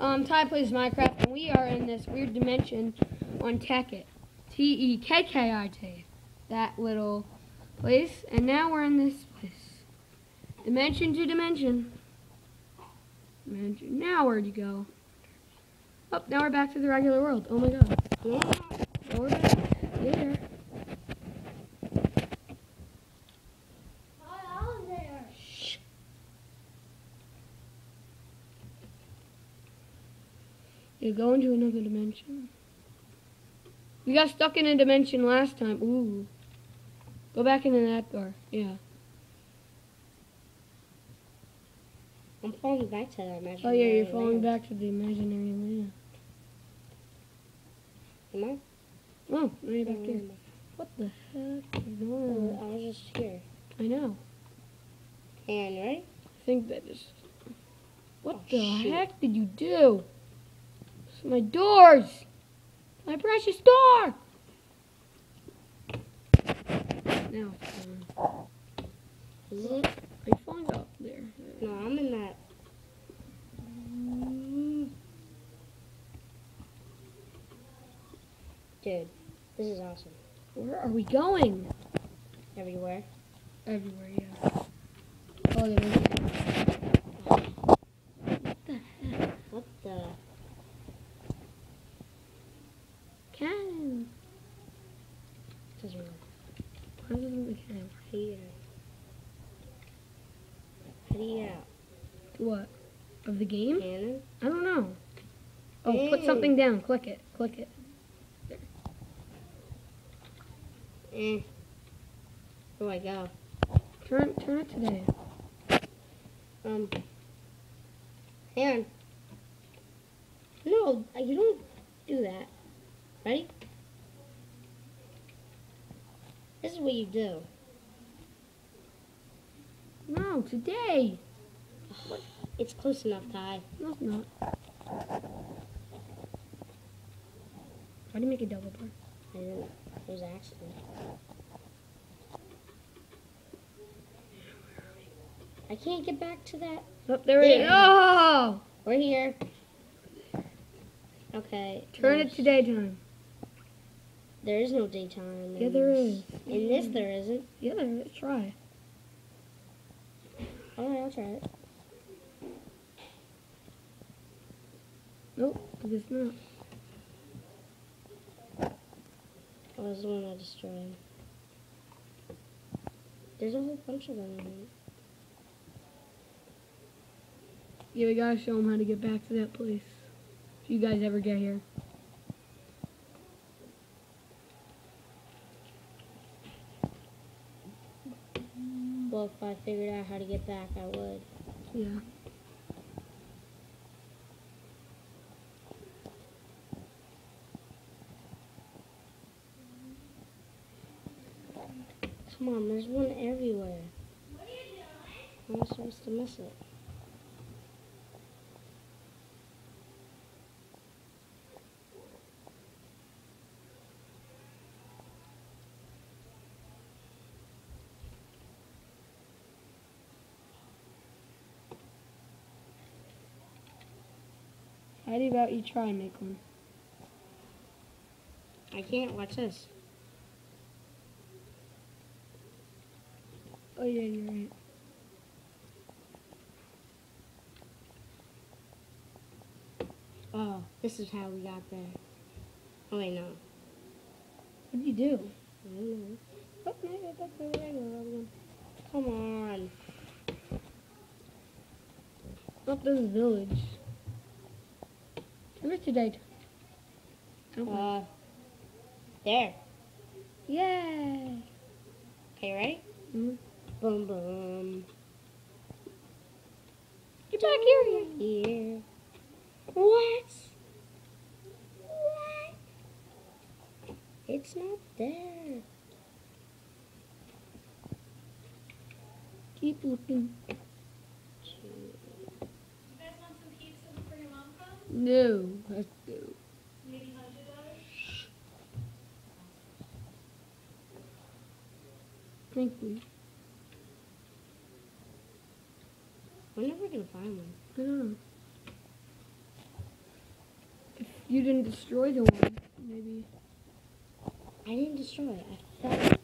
Um, Ty plays Minecraft, and we are in this weird dimension on Tekkit. T E K K I T. That little place. And now we're in this place. Dimension to dimension. Dimension. Now where'd you go? Oh, now we're back to the regular world. Oh my god. Yeah. We're back. Yeah. You go into another dimension. We got stuck in a dimension last time. Ooh. Go back into that door. Yeah. I'm falling back to that imaginary Oh yeah, you're falling land. back to the imaginary land. Am I? Oh, now you're back here. Mm. What the heck is Oh, I was just here. I know. And ready? I think that is... What Oh, the shoot. heck did you do? It's my doors! My precious door! Now it's gone. Is it? Are you falling up there? No, I'm in that. Dude, this is awesome. Where are we going? Everywhere. Everywhere, yeah. Oh, there is. What the heck? What the? Cannon! Doesn't work. Why doesn't the cannon? How do out? How do you get out? What? Of the game? Cannon? I don't know. Oh, put something down. Click it. Click it. Eh. Where do I go? Turn turn it today. Um. Hang on. No, you don't do that. Ready? This is what you do. No, today. It's close enough, Ty. No, it's not. Why do you make a double bar? I didn't. It was an accident. I can't get back to that. Oh, there is. There. Oh! We're here. Okay. Turn it there's- to daytime. There is no daytime. Yeah, there this. is. In this, there isn't. Yeah, there is. Try. Alright, I'll try it. Nope, it oh, is not. I was the one I destroyed. There's a whole bunch of them in here. Yeah, we gotta show them how to get back to that place. If you guys ever get here. Well, if I figured out how to get back, I would. Yeah. Come on, there's one everywhere. How am I supposed to miss it? How about you try and make one? I can't. Watch this. Oh yeah, you're right. Oh, this is how we got there. Oh, wait, no. What did you do? I don't know. Oh, now you're back the regular one. Come on. Up this village. Turn it to daytime. Uh, there. Yay! Okay, ready? Mhm. Boom, boom. Get back here! Here. What? What? It's not there. Keep looking. No, let's go. Maybe? Thank you. We're never gonna find one. I don't know. You didn't destroy the one. Maybe. I didn't destroy it. I fell